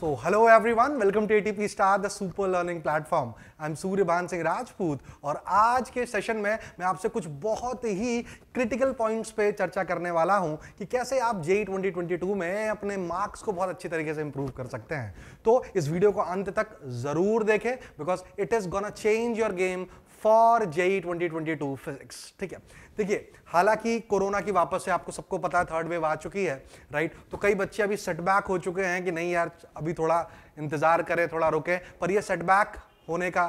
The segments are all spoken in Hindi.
So, hello everyone, welcome to ATP Star, the super learning platform. I'm Suryabhan Singh Rajput और आज के सेशन में मैं आपसे कुछ बहुत ही क्रिटिकल पॉइंट्स पे चर्चा करने वाला हूँ कि कैसे आप जेई 2022 में अपने मार्क्स को बहुत अच्छी तरीके से इंप्रूव कर सकते हैं। तो इस वीडियो को अंत तक ज़रूर देखें because it is gonna change your game for JEE 2022 physics ठीक है? देखिए, हालाँकि कोरोना की वापस से आपको सबको पता है थर्ड वेव आ चुकी है राइट तो कई बच्चे अभी सेटबैक हो चुके हैं कि नहीं यार, अभी थोड़ा इंतज़ार करें, थोड़ा रुके, पर यह सेटबैक होने का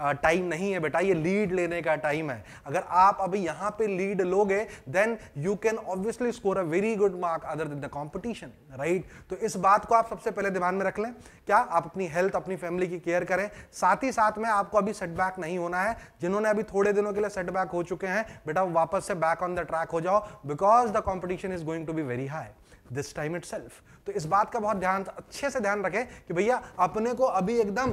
टाइम नहीं है बेटा, ये लीड लेने का टाइम है। अगर आप अभी यहाँ पे लीड लोगे then you can obviously score a very good mark other than the competition right तो इस बात को आप सबसे पहले ध्यान में रख लें। क्या आप अपनी हेल्थ अपनी फैमिली की केयर करें? साथ ही साथ में आपको अभी सेटबैक नहीं होना है। जिन्होंने अभी थोड़े दिनों के लिए सेटबैक हो चुके हैं, बेटा वापस से बैक ऑन द ट्रैक हो जाओ because the competition is going to be very high this time it तो इस बात का बहुत ध्यान, अच्छे से ध्यान रखें कि भैया, अपने को अभी एकदम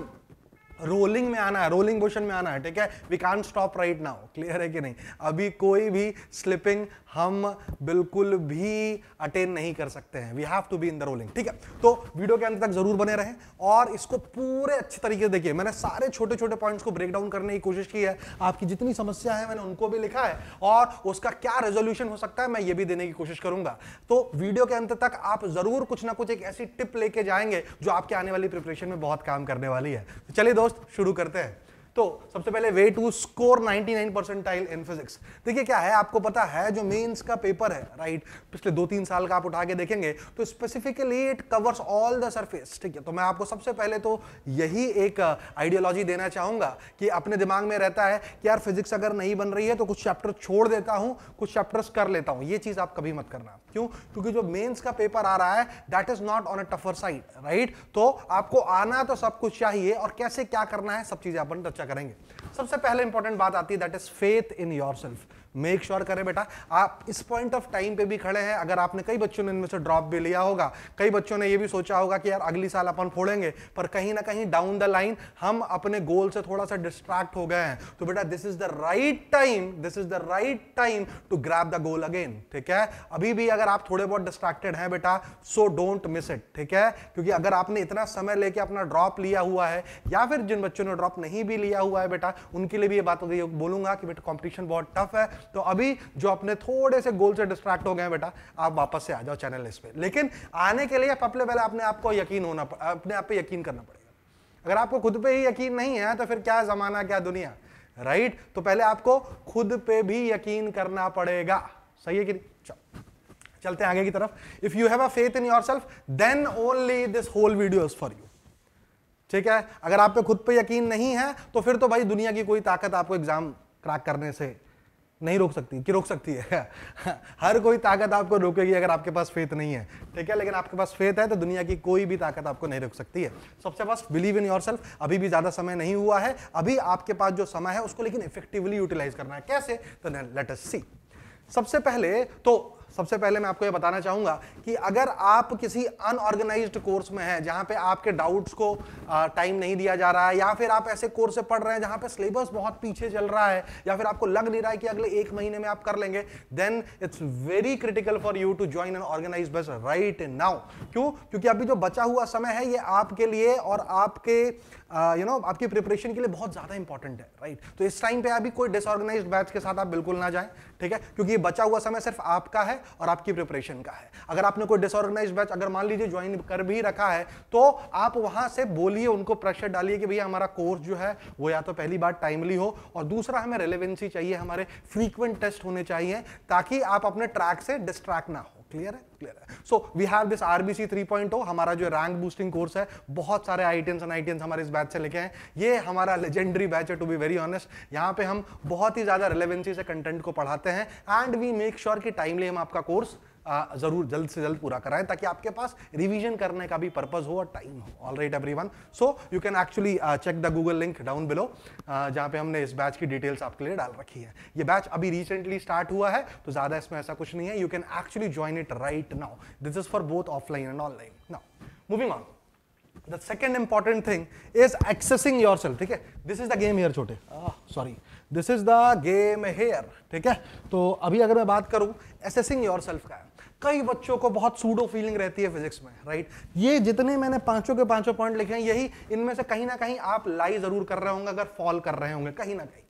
रोलिंग में आना है रोलिंग मोशन में आना है, ठीक है? We can't stop right now clear है कि नहीं? अभी कोई भी स्लिपिंग हम बिल्कुल भी अटेन नहीं कर सकते हैं. We have to be in the rolling ठीक है? तो वीडियो के अंत तक ज़रूर बने रहें और इसको पूरे अच्छे तरीके से देखिए. मैंने सारे छोटे छोटे पॉइंट्स को ब्रेक डाउन करने की कोशिश की है. आपकी जितनी समस्या है, मैंने उनको भी लिखा है और उसका क्या रेजोल्यूशन हो सकता है, मैं ये भी देने की कोशिश करूँगा. तो वीडियो के अंत तक आप ज़रूर कुछ ना कुछ एक ऐसी टिप लेके जाएँगे जो आपके आने वाली प्रिपरेशन में बहुत काम करने वाली है. चलिए दोस्त शुरू करते हैं। तो सबसे पहले way to score 99 percentile in physics देखिए क्या है आपको पता है जो मेंस का पेपर है राइट पिछले दो तीन साल का आप उठा के देखेंगे तो specifically it covers all the surface ठीक है? तो मैं आपको सबसे पहले तो यही एक आइडियोलॉजी uh, देना चाहूँगा कि अपने दिमाग में रहता है कि यार फिजिक्स अगर नहीं बन रही है तो कुछ चैप्टर छोड़ देता हूँ कुछ चैप्टर्स कर लेता हूँ। ये चीज़ आप कभी मत करना। क्यों? क्योंकि जो मेंस का पेपर आ रहा है that is not on a tougher side right तो आपको आना तो सब कुछ चाहिए और कैसे क्या करना है सब चीज़ें अपन चर्चा करेंगे। सबसे पहले इंपॉर्टेंट बात आती है that is faith in yourself make sure करें बेटा। आप इस पॉइंट ऑफ़ टाइम पे भी खड़े हैं। अगर आपने कई बच्चों ने इनमें से ड्रॉप भी लिया होगा, कई बच्चों ने ये भी सोचा होगा कि यार अगली साल अपन फोड़ेंगे, पर कहीं ना कहीं डाउन द लाइन हम अपने गोल से थोड़ा सा डिस्ट्रैक्ट हो गए हैं। तो बेटा this is the right time this is the right time to grab the goal again ठीक है? अभी भी अगर आप थोड़े बहुत डिस्ट्रैक्टेड हैं बेटा सो डोंट मिस इट ठीक है? क्योंकि अगर आपने इतना समय लेके अपना ड्रॉप लिया हुआ है, या फिर जिन बच्चों ने ड्रॉप नहीं भी लिया हुआ है बेटा, उनके लिए भी ये बात बोलूँगा कि बेटा कॉम्पिटिशन बहुत टफ है। तो अभी जो अपने थोड़े से गोल से डिस्ट्रैक्ट हो गए बेटा, आप वापस से आ जाओ चैनल लिस्ट पे। लेकिन आने के लिए सबसे पहले अपने आप को यकीन होना अपने आप पे यकीन करना पड़ेगा। अगर आपको खुद पे ही यकीन नहीं है तो फिर क्या जमाना, क्या दुनिया? राइट तो पहले आपको खुद पे भी यकीन करना पड़ेगा। सही है कि नहीं? चलते हैं आगे की तरफ़। If you have a faith in yourself then only this whole video is for you ठीक है? अगर आप पे खुद पे यकीन नहीं है तो फिर तो भाई दुनिया की कोई ताकत आपको एग्ज़ाम क्रैक करने से नहीं रोक सकती, कि रोक सकती है? हर कोई ताकत आपको रोकेगी अगर आपके पास फेथ नहीं है। ठीक है, लेकिन आपके पास फेथ है तो दुनिया की कोई भी ताकत आपको नहीं रोक सकती है। सबसे बस बिलीव इन योर सेल्फ अभी भी ज़्यादा समय नहीं हुआ है। अभी आपके पास जो समय है, उसको लेकिन इफेक्टिवली यूटिलाइज करना है। कैसे? तो लेट अस सी सबसे पहले तो सबसे पहले मैं आपको ये बताना चाहूँगा कि अगर आप किसी अनऑर्गेनाइज्ड कोर्स में हैं, जहाँ पे आपके डाउट्स को टाइम नहीं दिया जा रहा है, या फिर आप ऐसे कोर्स से पढ़ रहे हैं जहाँ पे सिलेबस बहुत पीछे चल रहा है, या फिर आपको लग नहीं रहा है कि अगले एक महीने में आप कर लेंगे then it's very critical for you to join an organise bus right now क्यों? क्योंकि अभी जो बचा हुआ समय है, ये आपके लिए और आपके यू नो आपकी प्रिपरेशन के लिए बहुत ज़्यादा इंपॉर्टेंट है राइट तो इस टाइम पे अभी कोई डिसऑर्गेनाइज बैच के साथ आप बिल्कुल ना जाएँ। ठीक है? क्योंकि ये बचा हुआ समय सिर्फ़ आपका है और आपकी प्रिपरेशन का है। अगर आपने कोई डिसऑर्गेनाइज बैच अगर मान लीजिए ज्वाइन कर भी रखा है तो आप वहाँ से बोलिए, उनको प्रेशर डालिए कि भैया हमारा कोर्स जो है, वो या तो पहली बार टाइमली हो और दूसरा हमें रेलिवेंसी चाहिए, हमारे फ्रीक्वेंट टेस्ट होने चाहिए, ताकि आप अपने ट्रैक से डिस्ट्रैक्ट ना हो। क्लियर है? क्लियर है. So we have this RBC 3.0 हमारा जो रैंक बूस्टिंग कोर्स है, बहुत सारे आईटीएंस एंड आईटीएंस हमारे इस बैच से लेके हैं। ये हमारा लेजेंडरी बैच है टू बी वेरी ऑनेस्ट यहाँ पे हम बहुत ही ज़्यादा रिलेवेंसी से कंटेंट को पढ़ाते हैं। एंड वी मेक श्योर कि टाइमली हम आपका कोर्स ज़रूर जल्द से जल्द पूरा कराएँ ताकि आपके पास रिवीजन करने का भी पर्पज हो और टाइम हो। All right everyone so you can actually check the Google link down below जहाँ पे हमने इस बैच की डिटेल्स आपके लिए डाल रखी है। ये बैच अभी रिसेंटली स्टार्ट हुआ है तो ज़्यादा इसमें ऐसा कुछ नहीं है। You can actually join it right now this is for both offline and online now moving on the second important thing is assessing yourself ठीक है? This is the game here छोटे। Sorry this is the game here ठीक है? तो अभी अगर मैं बात करूँ एसेसिंग योर सेल्फ का है। कई बच्चों को बहुत सूडो फीलिंग रहती है फिजिक्स में राइट ये जितने मैंने पाँचों के पाँचों पॉइंट लिखे हैं, यही इनमें से कहीं ना कहीं आप लाई ज़रूर कर रहे होंगे, अगर फॉल कर रहे होंगे, कहीं ना कहीं,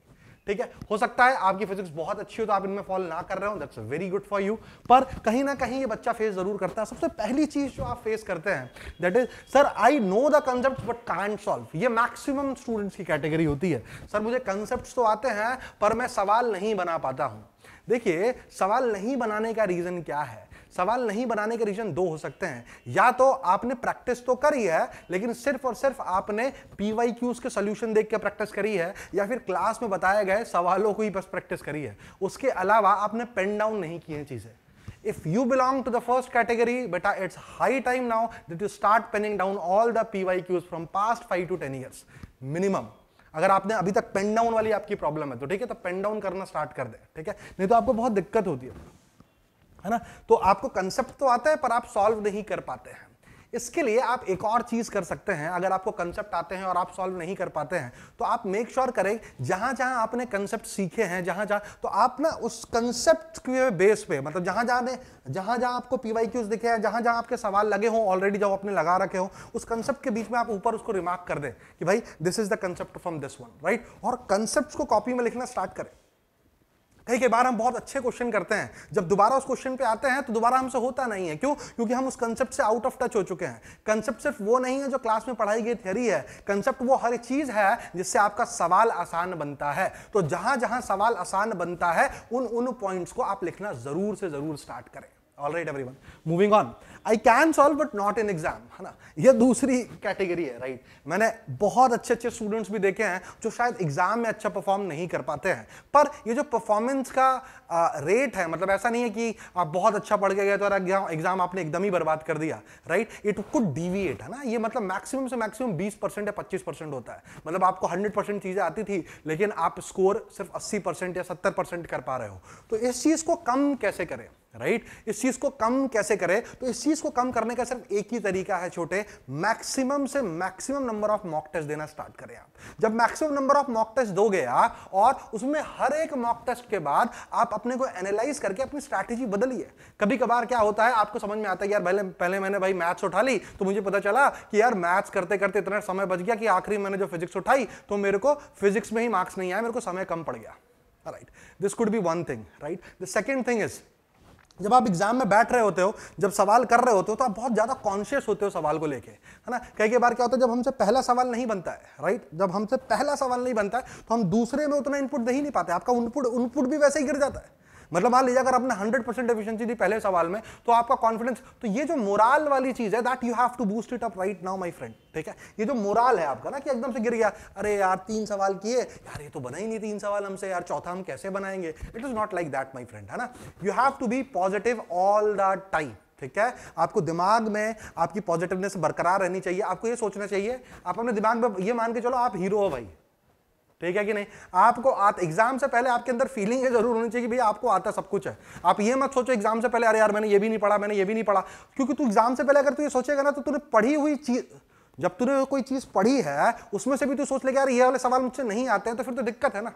ठीक है? हो सकता है आपकी फिजिक्स बहुत अच्छी हो तो आप इनमें फॉल ना कर रहे हो that's very good for you पर कहीं ना कहीं ये बच्चा फेस ज़रूर करता है। सबसे पहली चीज़ जो आप फेस करते हैं that is sir I know the concept but can't solve ये मैक्सिमम स्टूडेंट्स की कैटेगरी होती है। सर मुझे कंसेप्ट तो आते हैं, पर मैं सवाल नहीं बना पाता हूँ। देखिए, सवाल नहीं बनाने का रीजन क्या है? सवाल नहीं बनाने के रीजन दो हो सकते हैं। या तो आपने प्रैक्टिस तो करी है, लेकिन सिर्फ़ और सिर्फ़ आपने पीवाई क्यूज के सोल्यूशन देख के प्रैक्टिस करी है, या फिर क्लास में बताए गए सवालों को ही बस प्रैक्टिस करी है। उसके अलावा आपने पेन डाउन नहीं किए चीज़ें। If you belong to the first category beta it's high time now that you start penning down all the pyqs from past 5 to 10 years. Minimum. अगर आपने अभी तक पेन डाउन वाली आपकी प्रॉब्लम है तो ठीक है तो पेन डाउन करना स्टार्ट कर दे, ठीक है? नहीं तो आपको बहुत दिक्कत होती है। है ना? तो आपको कंसेप्ट तो आता है, पर आप सॉल्व नहीं कर पाते हैं। इसके लिए आप एक और चीज़ कर सकते हैं। अगर आपको कंसेप्ट आते हैं और आप सॉल्व नहीं कर पाते हैं तो आप मेक श्योर sure करें जहाँ जहाँ आपने कंसेप्ट सीखे हैं जहाँ जहाँ तो आप ना उस कंसेप्ट के बेस पे मतलब जहाँ जहाँ ने जहाँ जहाँ आपको पीवाई क्यूज दिखे हैं जहाँ जहाँ आपके सवाल लगे हों ऑलरेडी जब आपने लगा रखे हो, उस कंसेप्ट के बीच में आप ऊपर उसको रिमार्क कर दें कि भाई this is the concept from this one right और कंसेप्ट को कॉपी में लिखना स्टार्ट करें। कई कई बार हम बहुत अच्छे क्वेश्चन करते हैं। जब दोबारा उस क्वेश्चन पे आते हैं तो दोबारा हमसे होता नहीं है। क्यों? क्योंकि हम उस कंसेप्ट से आउट ऑफ़ टच हो चुके हैं। कंसेप्ट सिर्फ़ वो नहीं है जो क्लास में पढ़ाई गई थ्योरी है। कंसेप्ट वो हर चीज़ है जिससे आपका सवाल आसान बनता है। तो जहाँ जहाँ सवाल आसान बनता है उन उन पॉइंट्स को आप लिखना ज़रूर से ज़रूर स्टार्ट करें। All right every moving on I can solve but not in exam है ना? ये दूसरी कैटेगरी है राइट right? मैंने बहुत अच्छे अच्छे स्टूडेंट्स भी देखे हैं जो शायद एग्ज़ाम में अच्छा परफॉर्म नहीं कर पाते हैं। पर ये जो परफॉर्मेंस का रेट है मतलब ऐसा नहीं है कि आप बहुत अच्छा पढ़ के गए तो एग्ज़ाम आपने एकदम ही बर्बाद कर दिया राइट इट कुड डिविएट है ना? ये मतलब मैक्सिमम से मैक्सिमम 20 परसेंट या 25 परसेंट होता है। मतलब आपको 100 परसेंट चीज़ें आती थी, लेकिन आप स्कोर सिर्फ़ 80 परसेंट या 70 परसेंट कर पा रहे हो। तो इस चीज़ को कम कैसे करें? राइट? इस चीज़ को कम कैसे करें? तो इस चीज़ को कम करने का सिर्फ़ एक ही तरीका है छोटे, मैक्सिमम से maximum number of mock test देना स्टार्ट करें आप। जब maximum number of mock test दोगे आप, और उसमें हर एक मॉक टेस्ट के बाद आप अपने को एनालाइज करके अपनी स्ट्रैटेजी बदलिए। कभी कभार क्या होता है, आपको समझ में आता है यार पहले पहले मैंने भाई मैथ्स उठा ली तो मुझे पता चला कि यार मैथ्स करते करते इतना समय बच गया कि आखिरी मैंने जो फिजिक्स उठाई तो मेरे को फिजिक्स में ही मार्क्स नहीं आया मेरे को समय कम पड़ गया। Right? This could be one thing right? The second thing is जब आप एग्ज़ाम में बैठ रहे होते हो, जब सवाल कर रहे होते हो तो आप बहुत ज़्यादा कॉन्शियस होते हो सवाल को लेके, है ना? कई कई बार क्या होता है, जब हमसे पहला सवाल नहीं बनता है राइट जब हमसे पहला सवाल नहीं बनता है तो हम दूसरे में उतना इनपुट दे ही नहीं पाते, आपका इनपुट इनपुट भी वैसे ही गिर जाता है। मतलब मान लीजिए अगर आपने 100 परसेंट एफिशिएंसी दी पहले सवाल में तो आपका कॉन्फिडेंस तो ये जो मोराल वाली चीज़ है that you have to boost it up right now my friend ठीक है? ये जो मोराल है आपका ना, कि एकदम से गिर गया, अरे यार, तीन सवाल किए, यार, ये तो बना ही नहीं तीन सवाल हमसे, यार, चौथा हम कैसे बनाएँगे? It is not like that my friend है ना? You have to be positive all the time ठीक है? आपको दिमाग में आपकी पॉजिटिवनेस बरकरार रहनी चाहिए, आपको ये सोचना चाहिए, आप अपने दिमाग में ये मान के चलो, आप हीरो हो भाई। ठीक है कि नहीं? आपको एग्ज़ाम से पहले आपके अंदर फीलिंग है ज़रूर होनी चाहिए कि भैया आपको आता सब कुछ है। आप ये मत सोचो एग्ज़ाम से पहले, अरे यार मैंने ये भी नहीं पढ़ा, मैंने ये भी नहीं पढ़ा। क्योंकि तू एग्ज़ाम से पहले अगर तू ये सोचेगा ना तो तूने पढ़ी हुई चीज़, जब तूने कोई चीज़ पढ़ी है, उसमें से भी तू सोच लेगा यार ये वाले सवाल मुझसे नहीं आते हैं तो फिर तो दिक्कत है ना।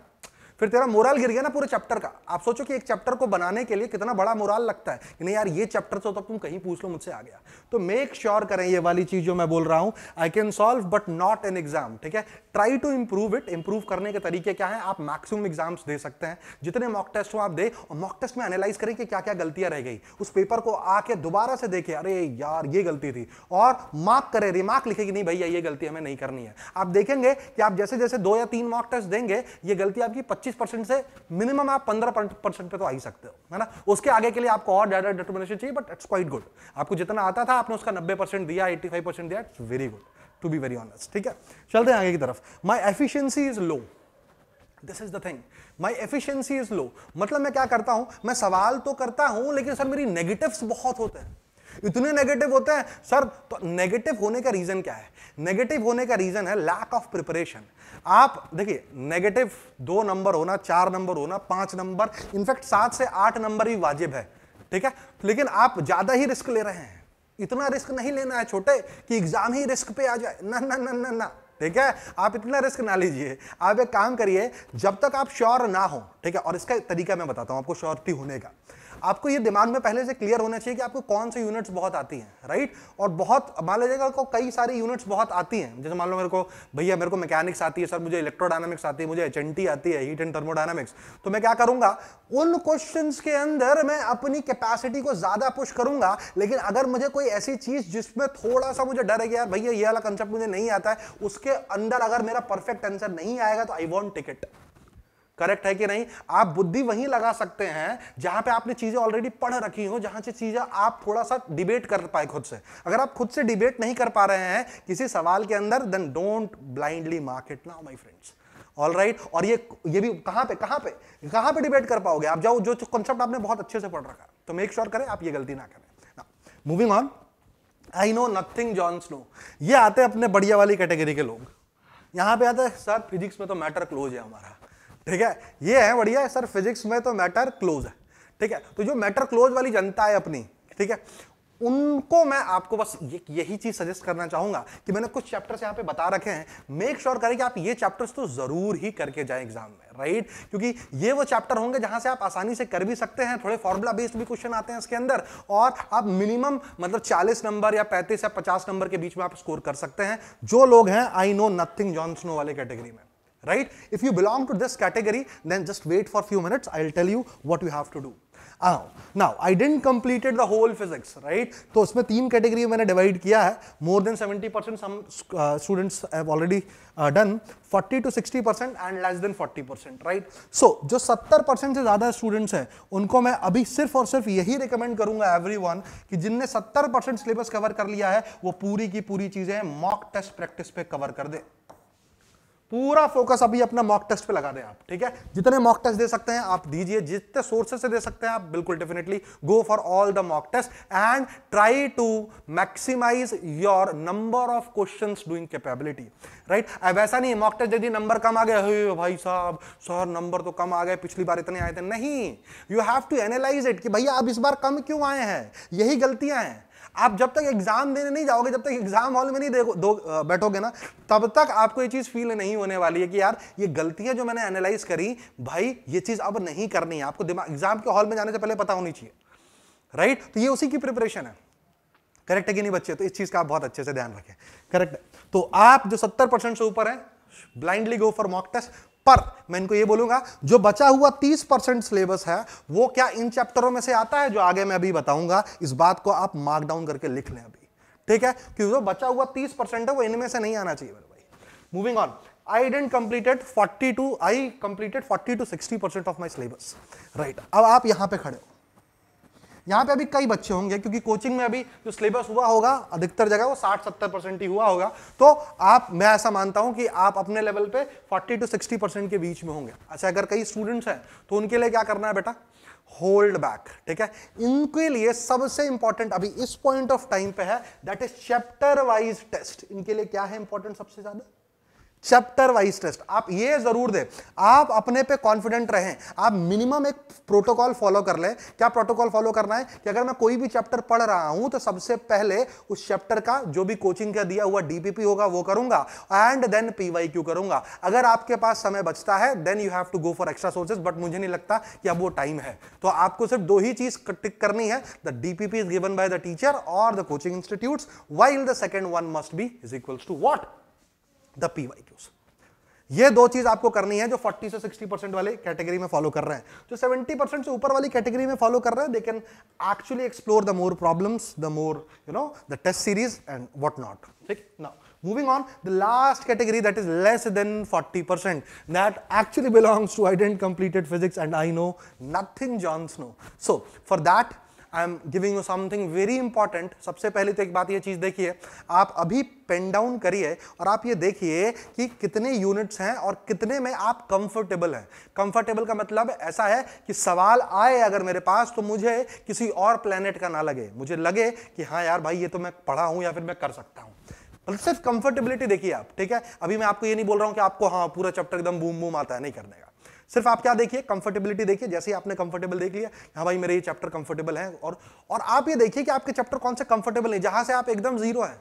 फिर तेरा मोरल गिर गया ना पूरे चैप्टर का। आप सोचो कि एक चैप्टर को बनाने के लिए कितना बड़ा मोरल लगता है। कि नहीं यार, ये चैप्टर तो तुम कहीं पूछ लो मुझसे आ गया तो मेक श्योर करें ये वाली चीज़ जो मैं बोल रहा हूँ। I can solve but not an exam ठीक है? Try to improve it improve करने के तरीके क्या है? आप मैक्सिमम एग्ज़ाम्स दे सकते हैं। जितने मॉक टेस्ट हो आप दे, और मॉक टेस्ट में एनालाइज करें कि क्या क्या गलतियाँ रह गई। उस पेपर को आके दोबारा से देखे। अरे यार, ये गलती थी। और मार्क करें रिमार्क लिखे कि नहीं, भैया, ये गलती हमें नहीं करनी है। आप देखेंगे कि आप जैसे जैसे दो या तीन मॉक टेस्ट देंगे, ये गलती आपकी पच्चीस परसेंट से मिनिमम आप पंद्रह परसेंट पे तो आ ही सकते हो, है ना? उसके आगे के लिए आपको और ज़्यादा डिटर्मिनेशन चाहिए बट इट्स क्वाइट गुड आपको जितना आता था, आपने उसका नब्बे परसेंट दिया एट्टी फाइव परसेंट दिया it's very good to be very honest ठीक है? चलते हैं आगे की तरफ़। My efficiency is low this is the thing my efficiency is low मतलब मैं क्या करता हूँ? मैं सवाल तो करता हूँ, लेकिन सर मेरी नेगेटिव्स बहुत होते हैं। इतने नेगेटिव होते हैं। सर तो नेगेटिव होने का रीजन क्या है? नेगेटिव होने का रीजन है लैक ऑफ़ प्रिपरेशन आप, देखिए नेगेटिव दो नंबर होना, चार नंबर होना, पाँच नंबर इनफैक्ट सात से आठ नंबर भी वाजिब है, ठीक है? लेकिन आप ज़्यादा ही रिस्क ले रहे हैं। इतना रिस्क नहीं लेना है छोटे कि एग्ज़ाम ही रिस्क पे आ जाए। ना ना ना ना ना, ठीक है? आप इतना रिस्क ना लीजिए। आप एक काम करिए, जब तक आप श्योर ना हो, ठीक है? और इसका तरीका मैं बताता हूँ आपको श्योरिटी होने का। आपको ये दिमाग में पहले से क्लियर होना चाहिए कि आपको कौन से यूनिट्स बहुत आती हैं राइट और बहुत, मान लीजिएगा को कई सारी यूनिट्स बहुत आती हैं। जैसे मान लो मेरे को, भैया मेरे को मैकेनिक्स आती है सर मुझे इलेक्ट्रोडायनामिक्स आती है, मुझे एच आती है हीट एंड थर्मोडायनामिक्स तो मैं क्या करूँगा, उन क्वेश्चन के अंदर मैं अपनी कैपेसिटी को ज़्यादा पुश करूँगा, लेकिन अगर मुझे कोई ऐसी चीज़ जिसमें थोड़ा सा मुझे डर है यार, भैया, ये वाला कंसेप्ट मुझे नहीं आता है, उसके अंदर अगर मेरा परफेक्ट आंसर नहीं आएगा तो आई वॉन्ट टिकट करेक्ट है कि नहीं? आप बुद्धि वहीं लगा सकते हैं जहाँ पे आपने चीज़ें ऑलरेडी पढ़ रखी हो, जहाँ से चीज़ें आप थोड़ा सा डिबेट कर पाए खुद से। अगर आप खुद से डिबेट नहीं कर पा रहे हैं किसी सवाल के अंदर then don't blindly mark it now my friends all right right? और ये ये भी कहाँ पे कहाँ पे कहाँ पे डिबेट कर पाओगे? आप जाओ, जो कॉन्सेप्ट आपने बहुत अच्छे से पढ़ रखा तो मेक श्योर sure करें, आप ये गलती ना करें। Moving on I know nothing Jon Snow ये आते हैं अपने बढ़िया वाली कैटेगरी के लोग। यहाँ पे आते हैं, सर फिजिक्स में तो मैटर क्लोज है हमारा। ठीक है? ये है बढ़िया, सर फिजिक्स में तो मैटर क्लोज है। ठीक है? तो जो मैटर क्लोज वाली जनता है अपनी, ठीक है? उनको मैं आपको बस यही चीज़ सजेस्ट करना चाहूँगा कि मैंने कुछ चैप्टर्स यहाँ पे बता रखे हैं। मेक श्योर करें कि आप ये चैप्टर्स तो ज़रूर ही करके जाएँ एग्ज़ाम में राइट क्योंकि ये वो चैप्टर होंगे जहाँ से आप आसानी से कर भी सकते हैं, थोड़े फॉर्मुला बेस्ड भी क्वेश्चन आते हैं इसके अंदर और आप मिनिमम मतलब 40 नंबर या 35 या 50 नंबर के बीच में आप स्कोर कर सकते हैं। जो लोग हैं I know nothing Jon Snow वाले कैटेगरी में। Right? If you belong to this category, then just wait for a few minutes. I'll tell you what you have to do. Now now, i didn't completed the whole physics, right? तो उसमें तीन कैटेगरी मैंने डिवाइड किया है. More than 70 percent some students have already done 40 to 60 percent and less than 40 percent right so जो 70 परसेंट से ज़्यादा स्टूडेंट्स हैं, उनको मैं अभी सिर्फ़ और सिर्फ़ यही रिकमेंड करूँगा एवरीवन कि जिनने 70 परसेंट सिलेबस कवर कर लिया है, वो पूरी की पूरी चीज़ें मॉक टेस्ट प्रैक्टिस पे कवर कर दे. पूरा फोकस अभी अपना मॉक टेस्ट पे लगा दें आप, ठीक है? जितने मॉक टेस्ट दे सकते हैं, आप दीजिए, जितने सोर्सेस से दे सकते हैं आप, बिल्कुल definitely go for all the mock test and try to maximise your number of questions doing capability right अब ऐसा नहीं मॉक टेस्ट यदि नंबर कम आ गए भाई साहब सर नंबर तो कम आ गए, पिछली बार इतने आए थे। नहीं you have to analyse it कि भैया आप इस बार कम क्यों आए हैं? यही गलतियाँ हैं। आप जब तक एग्ज़ाम देने नहीं जाओगे, जब तक एग्ज़ाम हॉल में नहीं देखो, दो बैठोगे ना, तब तक आपको ये चीज़ फील नहीं होने वाली है कि यार, ये गलतियाँ जो मैंने एनालाइज करी, भाई, ये चीज़ अब नहीं करनी है। आपको दिमाग एग्ज़ाम के हॉल में जाने से पहले पता होनी चाहिए। राइट तो ये उसी की प्रिपरेशन है। करेक्ट है कि नहीं बच्चे? तो इस चीज़ का आप बहुत अच्छे से ध्यान रखें। करेक्ट तो आप जो सत्तर परसेंट से ऊपर है blindly go for mock test पर, मैं इनको ये बोलूँगा, जो बचा हुआ 30 परसेंट सिलेबस है, वो क्या इन चैप्टरों में से आता है? जो आगे मैं अभी बताऊँगा, इस बात को आप मार्क डाउन करके लिख लें अभी। ठीक है? क्योंकि जो बचा हुआ 30 परसेंट है, वो इनमें से नहीं आना चाहिए भाई। Moving on I didn't completed 40 to I completed 40 to 60 percent of my syllabus right अब आप यहाँ पे खड़े हो। यहाँ पे अभी कई बच्चे होंगे, क्योंकि कोचिंग में अभी जो सिलेबस हुआ होगा, अधिकतर जगह वो 60-70 परसेंट ही हुआ होगा। तो आप, मैं ऐसा मानता हूँ कि आप अपने लेवल पे 40 टू 60 परसेंट के बीच में होंगे। अच्छा अगर कई स्टूडेंट्स हैं तो उनके लिए क्या करना है बेटा? होल्ड बैक ठीक है? इनके लिए सबसे इंपॉर्टेंट अभी इस पॉइंट ऑफ़ टाइम पे है that is chapter wise test इनके लिए क्या है इंपॉर्टेंट सबसे ज़्यादा? चैप्टर वाइज टेस्ट आप ये ज़रूर दें। आप अपने पे कॉन्फिडेंट रहें। आप मिनिमम एक प्रोटोकॉल फॉलो कर लें। क्या प्रोटोकॉल फॉलो करना है? कि अगर मैं कोई भी चैप्टर पढ़ रहा हूँ तो सबसे पहले उस चैप्टर का जो भी कोचिंग का दिया हुआ डीपीपी होगा, वो करूँगा। एंड देन पीवाई क्यू करूँगा। अगर आपके पास समय बचता है then you have to go for extra sources but मुझे नहीं लगता कि अब वो टाइम है। तो आपको सिर्फ़ दो ही चीज़ टिक करनी है। The DPP is given by the teacher और the coaching institute while the second one must be is equals to what the P Y Qs. ये दो चीज़ आपको करनी है जो 40 से 60 परसेंट वाले कैटेगरी में फॉलो कर रहे हैं। जो 70 परसेंट से ऊपर वाली कैटेगरी में फॉलो कर रहे हैं they can actually explore the more problems the more you know the test series and what not ठीक? ना moving on the last category that is less than 40 percent that actually belongs to I didn't completed physics and I know nothing Jon Snow so for that I am giving you something very important सबसे पहले तो एक बात ये चीज़ देखिए, आप अभी पेन डाउन करिए और आप ये देखिए कि कितने यूनिट्स हैं और कितने में आप कंफर्टेबल हैं। कंफर्टेबल का मतलब ऐसा है कि सवाल आए अगर मेरे पास तो मुझे किसी और प्लेनेट का ना लगे। मुझे लगे कि हाँ यार भाई, ये तो मैं पढ़ा हूँ या फिर मैं कर सकता हूँ। मतलब सिर्फ़ कंफर्टेबिलिटी देखिए आप, ठीक है? अभी मैं आपको ये नहीं बोल रहा हूँ कि आपको हाँ पूरा चैप्टर एकदम बूम बूम आता है, नहीं करने का। सिर्फ़ आप क्या देखिए? कंफर्टेबिलिटी देखिए, जैसे ही आपने कंफर्टेबल देख लिया हाँ भाई, मेरे ये चैप्टर कंफर्टेबल है और और आप ये देखिए कि आपके चैप्टर कौन से कंफर्टेबल है, जहाँ से आप एकदम ज़ीरो है।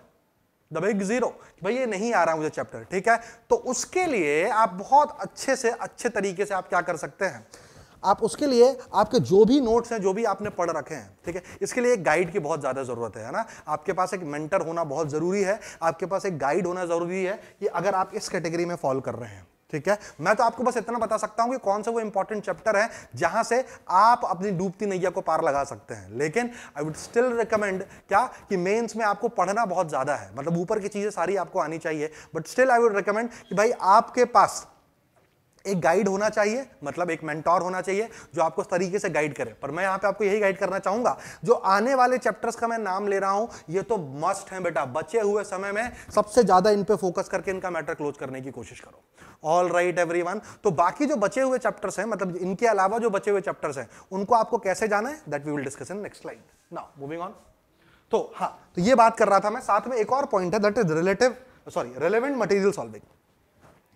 द बिग ज़ीरो भाई, ये नहीं आ रहा मुझे चैप्टर ठीक है? तो उसके लिए आप बहुत अच्छे से, अच्छे तरीके से आप क्या कर सकते हैं? आप उसके लिए, आपके जो भी नोट्स हैं, जो भी आपने पढ़ रखे हैं, ठीक है? इसके लिए एक गाइड की बहुत ज़्यादा ज़रूरत है ना? आपके पास एक मेंटर होना बहुत ज़रूरी है, आपके पास एक गाइड होना ज़रूरी है कि अगर आप इस कैटेगरी में फॉलो कर रहे हैं ठीक है? मैं तो आपको बस इतना बता सकता हूँ कि कौन सा वो इंपॉर्टेंट चैप्टर है, जहाँ से आप अपनी डूबती नैया को पार लगा सकते हैं। लेकिन आई वुड स्टिल रिकमेंड क्या कि मेंस में आपको पढ़ना बहुत ज़्यादा है। मतलब ऊपर की चीज़ें सारी आपको आनी चाहिए। But still I would recommend कि भाई आपके पास एक गाइड होना चाहिए मतलब एक मेंटोर होना चाहिए, जो आपको तरीके से गाइड करे। पर मैं यहाँ पे आपको यही गाइड करना चाहूँगा, जो आने वाले चैप्टर्स का मैं नाम ले रहा हूँ, ये तो मस्ट है बेटा। बचे हुए समय में सबसे ज़्यादा इन पे फोकस करके इनका मैटर क्लोज करने की कोशिश करो। ऑल राइट एवरी तो बाकी जो बचे हुए चैप्टर्स हैं मतलब इनके अलावा जो बचे हुए चैप्टर्स हैं, उनको आपको कैसे जाना है that we will discuss in next slide now moving on तो हाँ तो ये बात कर रहा था मैं। साथ में एक और पॉइंट है that is relative sorry relevant material solving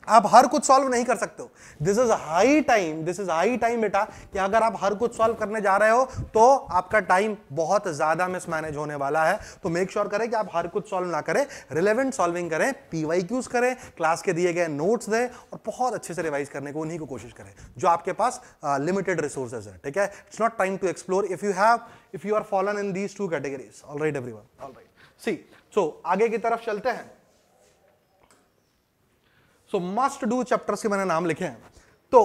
आप हर कुछ सॉल्व नहीं कर सकते हो। This is high time this is high time बेटा, कि अगर आप हर कुछ सॉल्व करने जा रहे हो तो आपका टाइम बहुत ज़्यादा मिसमैनेज होने वाला है। तो मेक श्योर sure करें कि आप हर कुछ सॉल्व ना करें रिलेवेंट सॉल्विंग करें पीवाई क्यूज करें क्लास के दिए गए नोट्स दें और बहुत अच्छे से रिवाइज करने को, उन्हीं को कोशिश करें, जो आपके पास लिमिटेड रिसोर्सेज है, ठीक है? It's not time to explore if you have if you are fallen in these two categories all right everyone all right see so आगे की तरफ़ चलते हैं। सो मस्ट डू चैप्टर्स के मैंने नाम लिखे हैं। तो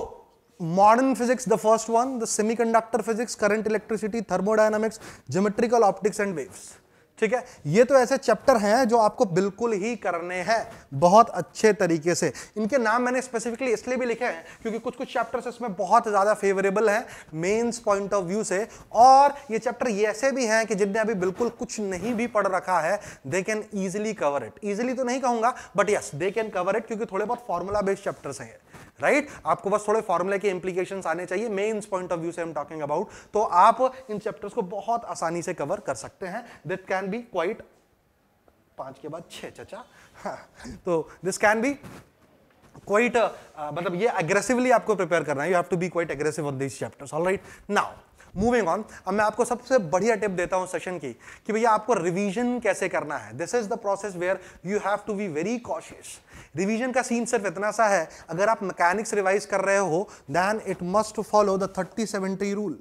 modern physics the first one the semiconductor physics current electricity thermodynamics geometrical optics and waves ठीक है? ये तो ऐसे चैप्टर हैं जो आपको बिल्कुल ही करने हैं, बहुत अच्छे तरीके से। इनके नाम मैंने स्पेसिफिकली इसलिए भी लिखे हैं क्योंकि कुछ कुछ चैप्टर्स इसमें बहुत ज़्यादा फेवरेबल हैं मेंस पॉइंट ऑफ़ व्यू से। और ये चैप्टर ये ऐसे भी हैं कि जिनने अभी बिल्कुल कुछ नहीं भी पढ़ रखा है they can easily cover it easily तो नहीं कहूँगा but yes they can cover it क्योंकि थोड़े बहुत फॉर्मूला बेस्ड चैप्टर्स हैं राइट right? आपको बस थोड़े फॉर्मुले के इंप्लीकेशन आने चाहिए मेन्स पॉइंट ऑफ़ व्यू से हम टॉकिंग अबाउट तो आप इन चैप्टर्स को बहुत आसानी से कवर कर सकते हैं. दिट कैन बी क्वाइट पाँच के बाद छह चचा। हाँ, तो दिस कैन बी क्वाइट मतलब ये अग्रेसिवली आपको प्रिपेयर करना है. You have to be quite aggressive on this chapters alright now moving on अब मैं आपको सबसे बढ़िया टिप देता हूँ सेशन की कि भैया आपको रिवीजन कैसे करना है? This is the process where you have to be very cautious revision का सीन सिर्फ़ इतना सा है, अगर आप मैकेनिक्स रिवाइज कर रहे हो then it must follow the thirty seventy rule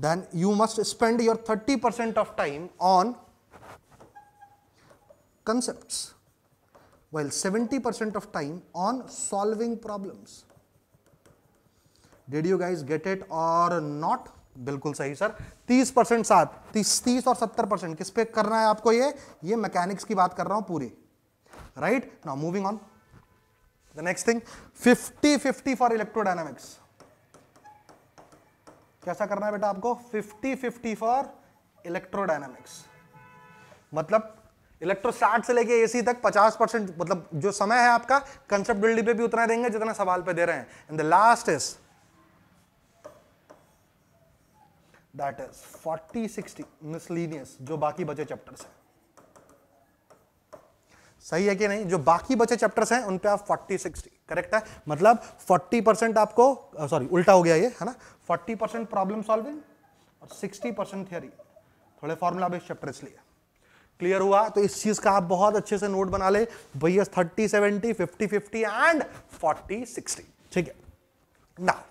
then you must spend your 30% of time on concepts, while 70% of time on solving problems. Did you guys get it or not बिल्कुल सही सर 30 परसेंट साथ, तीस तीस और 70 परसेंट। किस पे करना है आपको ये? ये मैकेनिक्स की बात कर रहा हूँ पूरी। Right now moving on the next thing 50 50 for electrodynamics कैसा करना है बेटा आपको? 50 50 फॉर इलेक्ट्रोडायनामिक्स मतलब इलेक्ट्रो इलेक्ट्रोस्टार्ट से लेके एसी तक 50 परसेंट मतलब जो समय है आपका कंसेप्ट बिल्डिंग पे भी उतना देंगे जितना सवाल पे दे रहे हैं। And the last is that is 40 60 miscellaneous जो बाकी बचे चैप्टर्स हैं। सही है कि नहीं? जो बाकी बचे चैप्टर्स हैं, उन पे आप 40 60 करेक्ट है? मतलब 40 परसेंट आपको सॉरी उल्टा हो गया ये, है ना? 40 परसेंट प्रॉब्लम सॉल्विंग और 60 परसेंट थियरी थोड़े फॉर्मूला बेस्ड चैप्टर इसलिए क्लियर हुआ? तो इस चीज़ का आप बहुत अच्छे से नोट बना ले। भैया thirty seventy fifty fifty and forty sixty ठीक है। ना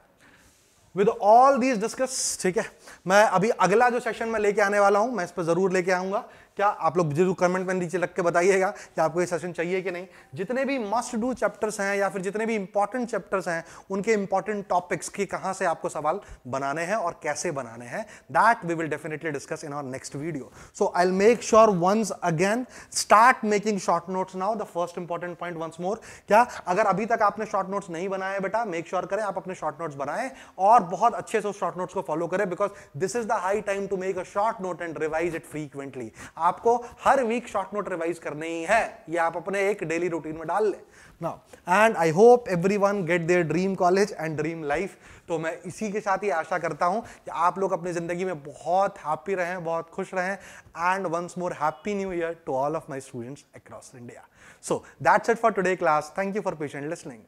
विद ऑल दीज डिस्कस ठीक है? मैं अभी अगला जो सेशन में लेके आने वाला हूँ, मैं इस पर ज़रूर लेके आऊँगा। क्या आप लोग ज़रूर कमेंट में नीचे लग के बताइएगा कि आपको ये सेशन चाहिए कि नहीं। जितने भी मस्ट डू चैप्टर्स हैं या फिर जितने भी इंपॉर्टेंट चैप्टर्स हैं, उनके इंपॉर्टेंट टॉपिक्स के कहाँ से आपको सवाल बनाने हैं और कैसे बनाने हैं that we will definitely discuss in our next video so I make sure once again start making short notes now the first important point once more क्या अगर अभी तक आपने शॉर्ट नोट्स नहीं बनाए बेटा मेक श्योर करें आप अपने शॉर्ट नोट्स बनाएँ और बहुत अच्छे से उस शॉर्ट नोट्स को फॉलो करें because this is the high time to make a short note and revise it frequently आपको हर वीक शॉर्ट नोट रिवाइज करने ही है। ये आप अपने एक डेली रूटीन में डाल ले। Now and I hope everyone get their dream college and dream life तो मैं इसी के साथ ही आशा करता हूँ कि आप लोग अपनी ज़िंदगी में बहुत हैप्पी रहें, बहुत खुश रहें and once more happy new year to all of my students across India so that's it for today class thank you for patient listening